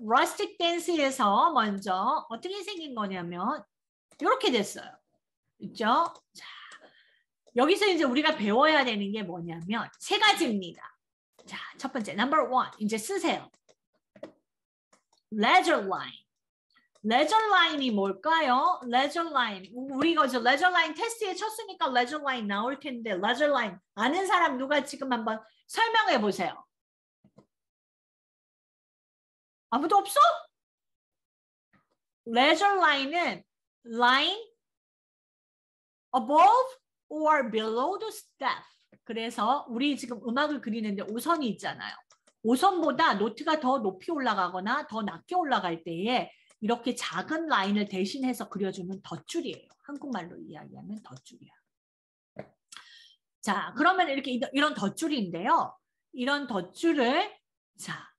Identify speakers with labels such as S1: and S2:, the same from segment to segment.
S1: 자, rustic dance에서 먼저 어떻게 생긴 거냐면 이렇게 됐어요. 있죠? 자, 여기서 이제 우리가 배워야 되는 게 뭐냐면 세 가지입니다. 자, 첫 번째, number one. 이제 쓰세요. leisure line. leisure line이 뭘까요? leisure line. 우리가 이제 leisure line 테스트에 쳤으니까 leisure line 나올 텐데 leisure line 아는 사람 누가 지금 한번 설명해 보세요. 아무도 없어? leisure line은 line above or below the staff. 그래서 우리 지금 음악을 그리는데 오선이 있잖아요. 오선보다 노트가 더 높이 올라가거나 더 낮게 올라갈 때에 이렇게 작은 라인을 대신해서 그려주면 덧줄이에요. 한국말로 이야기하면 덧줄이야. 자, 그러면 이렇게 이런 덧줄인데요. 이런 덧줄을 자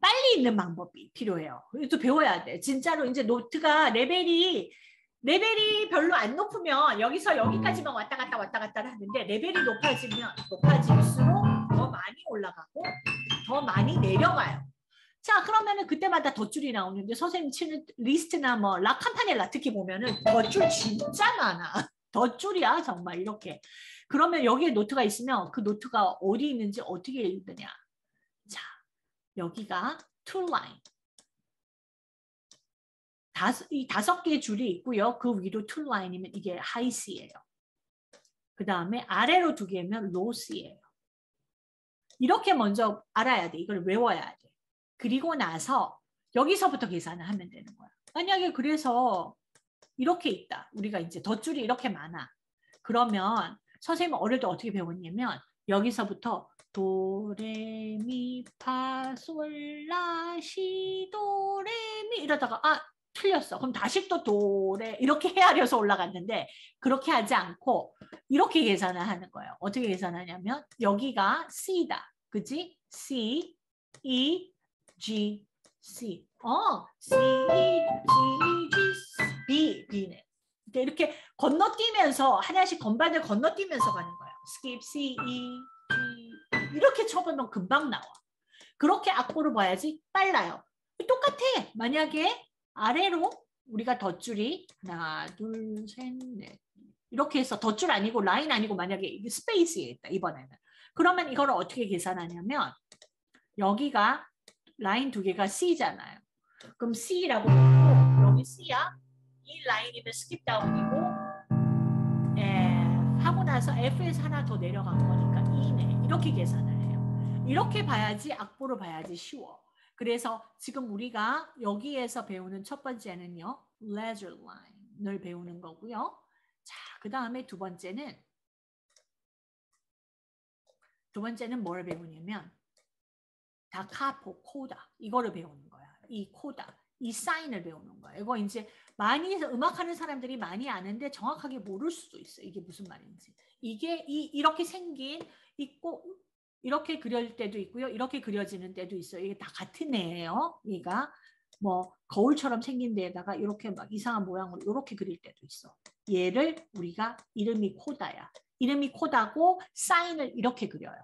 S1: 빨리 읽는 방법이 필요해요. 또 배워야 돼. 진짜로 이제 note가 레벨이 레벨이 별로 안 높으면 여기서 여기까지만 왔다 갔다 왔다 갔다 하는데 레벨이 높아지면 높아질수록 더 많이 올라가고 더 많이 내려가요. 자 그러면은 그때마다 덧줄이 나오는데 선생님 치는 리스트나 뭐 라 캄파넬라 특히 보면은 덧줄 진짜 많아. 덧줄이야 정말 이렇게. 그러면 여기에 note가 있으면 그 note가 어디 있는지 어떻게 읽느냐. 자 여기가 two line. 다섯, 이 다섯 개의 줄이 있고요. 그 위로 two line이면 이게 하이스예요. 그 다음에 아래로 두 개면 low C예요. 이렇게 먼저 알아야 돼. 이걸 외워야 돼. 그리고 나서 여기서부터 계산을 하면 되는 거야. 만약에 그래서 이렇게 있다. 우리가 이제 덧줄이 이렇게 많아. 그러면 선생님은 어릴 때 어떻게 배웠냐면 여기서부터 도레미 파솔라 시도레미 이러다가 아 틀렸어. 그럼 다시 또 도레 이렇게 헤아려서 올라갔는데 그렇게 하지 않고 이렇게 계산을 하는 거예요. 어떻게 계산하냐면 여기가 C다. 그지? C, E, G, C. 어, C, E, G, G, B, B네. 이렇게 건너뛰면서 하나씩 건반을 건너뛰면서 가는 거예요. skip, C, E, 이렇게 쳐보면 금방 나와. 그렇게 악보를 봐야지 빨라요. 똑같아. 만약에 아래로 우리가 덧줄이 하나, 둘, 셋, 넷 이렇게 해서 덧줄 아니고 라인 아니고 만약에 스페이스에 있다 이번에는 그러면 이걸 어떻게 계산하냐면 여기가 라인 두 개가 C잖아요. 그럼 C라고 놓고 여기 C야. 이 라인이면 skip down이고 하고 나서 F에서 하나 더 내려간 거니까 E네. 이렇게 계산을 해요. 이렇게 봐야지 악보로 봐야지 쉬워. 그래서 지금 우리가 여기에서 배우는 첫 번째는요. ledger line을 배우는 거고요. 자, 그 다음에 두 번째는 두 번째는 뭘 배우냐면 다카포 코다 이거를 배우는 거야. 이 코다 이 사인을 배우는 거야. 이거 이제 많이 음악하는 사람들이 많이 아는데 정확하게 모를 수도 있어. 이게 무슨 말인지. 이게 이 이렇게 생긴 있고 이렇게 그릴 때도 있고요. 이렇게 그려지는 때도 있어요. 이게 다 같은 애예요. 얘가 뭐 거울처럼 생긴 데에다가 이렇게 막 이상한 모양으로 이렇게 그릴 때도 있어. 얘를 우리가 이름이 코다야. 이름이 코다고 사인을 이렇게 그려요.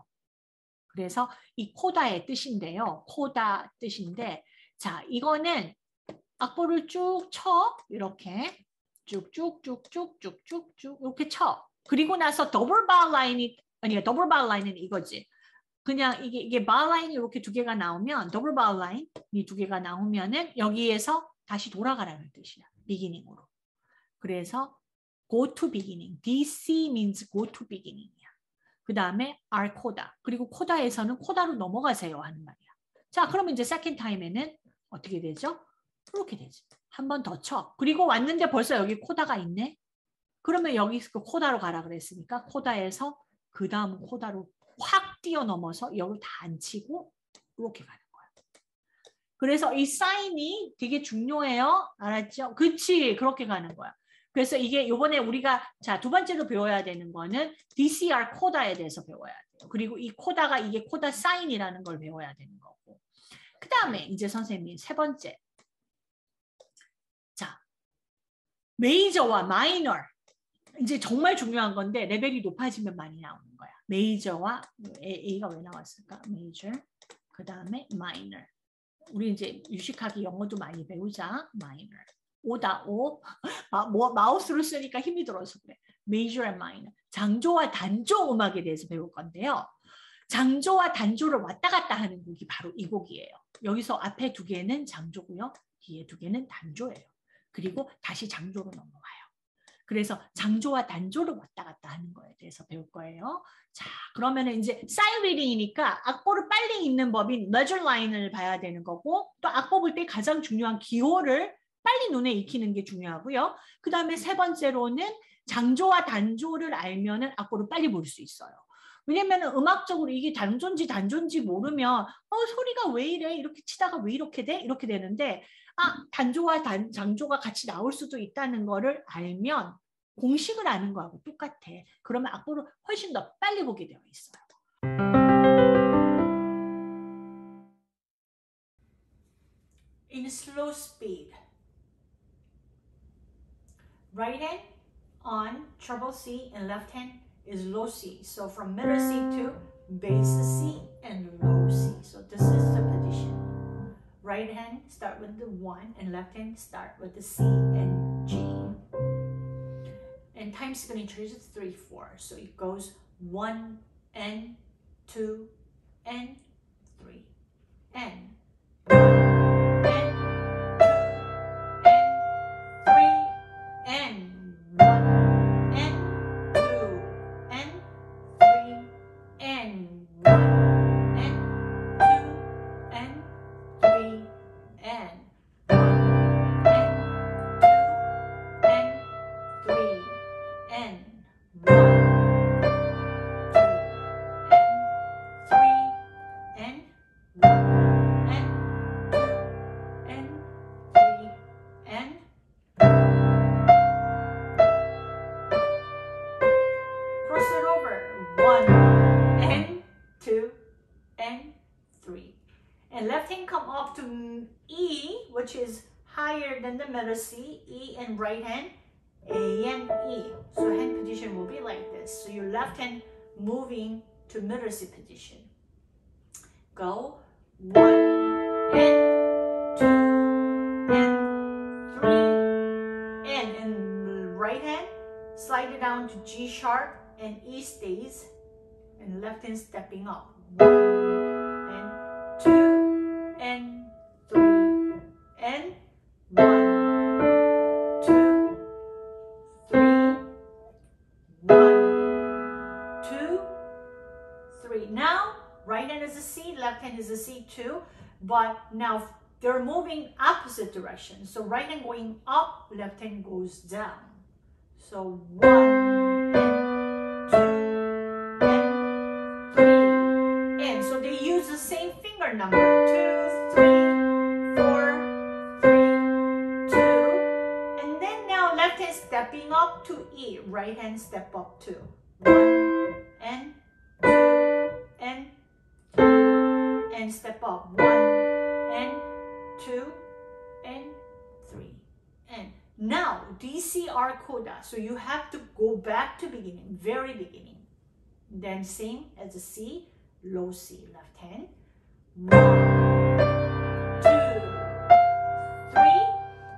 S1: 그래서 이 코다의 뜻인데요. 코다 뜻인데 자 이거는 악보를 쭉 쳐. 이렇게 쭉쭉쭉쭉쭉쭉쭉 이렇게 쳐. 그리고 나서 double bar line이 아니 double bar line은 이거지. 그냥 이게 이게 bar line이 이렇게 두 개가 나오면 double bar line이 두 개가 나오면은 여기에서 다시 돌아가라는 뜻이야. beginning으로. 그래서 go to beginning. DC means go to beginning이야. 그 다음에 are 코다. 그리고 코다에서는 코다로 넘어가세요 하는 말이야. 자, 그러면 이제 second time에는 어떻게 되죠? 이렇게 되지. 한 번 더 쳐. 그리고 왔는데 벌써 여기 코다가 있네. 그러면 여기 그 코다로 가라 그랬으니까 코다에서 그 다음 코다로 확 뛰어넘어서 여기 다 안 치고 이렇게 가는 거야. 그래서 이 사인이 되게 중요해요. 알았죠? 그치 그렇게 가는 거야. 그래서 이게 이번에 우리가 자 두 번째로 배워야 되는 거는 DCR 코다에 대해서 배워야 돼요. 그리고 이 코다가 이게 코다 사인이라는 걸 배워야 되는 거고. 그 다음에 이제 선생님이 세 번째. 자, 메이저와 마이너. 이제 정말 중요한 건데 레벨이 높아지면 많이 나오는 거야. 메이저와 A, A가 왜 나왔을까? 메이저. 그 다음에 마이너. 우리 이제 유식하게 영어도 많이 배우자. minor. 오다 오. 마, 뭐, 마우스로 쓰니까 힘이 들어서 그래. major and minor. 장조와 단조 음악에 대해서 배울 건데요. 장조와 단조를 왔다 갔다 하는 곡이 바로 이 곡이에요. 여기서 앞에 두 개는 장조고요. 뒤에 두 개는 단조예요. 그리고 다시 장조로 넘어와요. 그래서 장조와 단조를 왔다 갔다 하는 거에 대해서 배울 거예요. 자, 그러면 이제 사이리딩이니까 악보를 빨리 읽는 법인 measure line을 봐야 되는 거고 또 악보 볼 때 가장 중요한 기호를 빨리 눈에 익히는 게 중요하고요. 그 다음에 세 번째로는 장조와 단조를 알면은 악보를 빨리 볼 수 있어요. 왜냐면 음악적으로 이게 단조인지 단조인지 모르면 어 소리가 왜 이래 이렇게 치다가 왜 이렇게 돼 이렇게 되는데 아 단조와 단, 장조가 같이 나올 수도 있다는 거를 알면 공식을 아는 거하고 똑같아. 그러면 악보를 훨씬 더 빨리 보게 되어 있어요. In slow speed. Right hand on treble C and left hand is low C. So from middle C to mm. bass C and low C. So this is the position. Right hand start with the 1 and left hand start with the C and G. And time signature is 3, 4. So it goes 1 and 2 and 3 and 1 C, E and right hand, A and E. So hand position will be like this. So your left hand moving to middle C position. Go one and two and three and and right hand slide it down to G sharp and E stays and left hand stepping up. One Hand is a C2, but now they're moving opposite direction. So right hand going up, left hand goes down. So one and two and three. And so they use the same finger number. Two, three, four, three, two. And then now left hand stepping up to E, right hand step up to one and step up. One and two and three. And now DCR coda. So you have to go back to beginning, very beginning. Then same as a C, low C, left hand. One, two, three,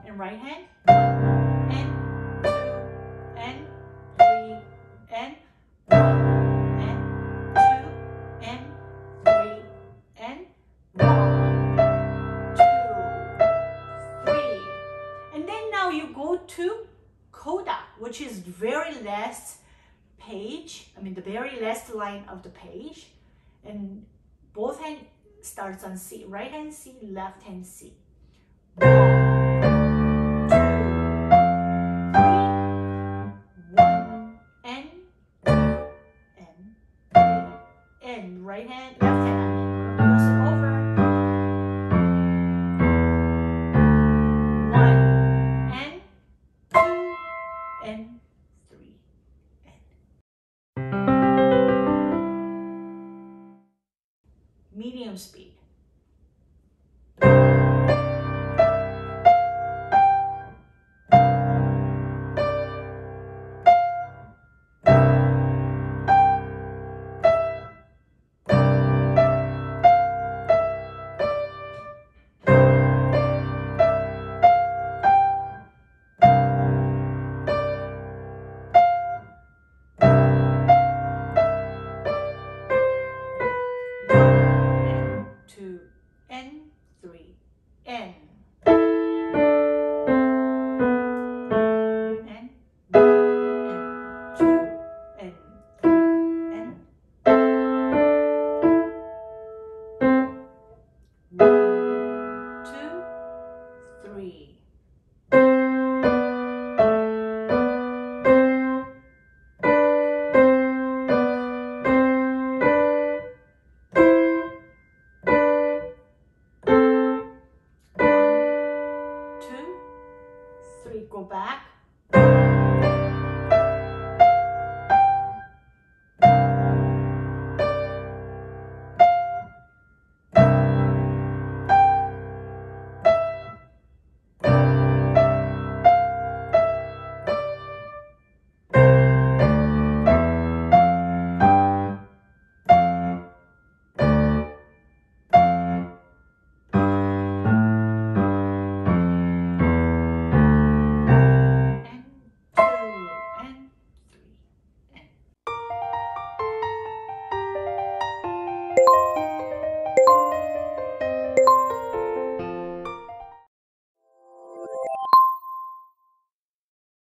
S1: and right hand. Which is very last page, I mean the very last line of the page. And both hand starts on C, right hand C, left hand C. medium speed.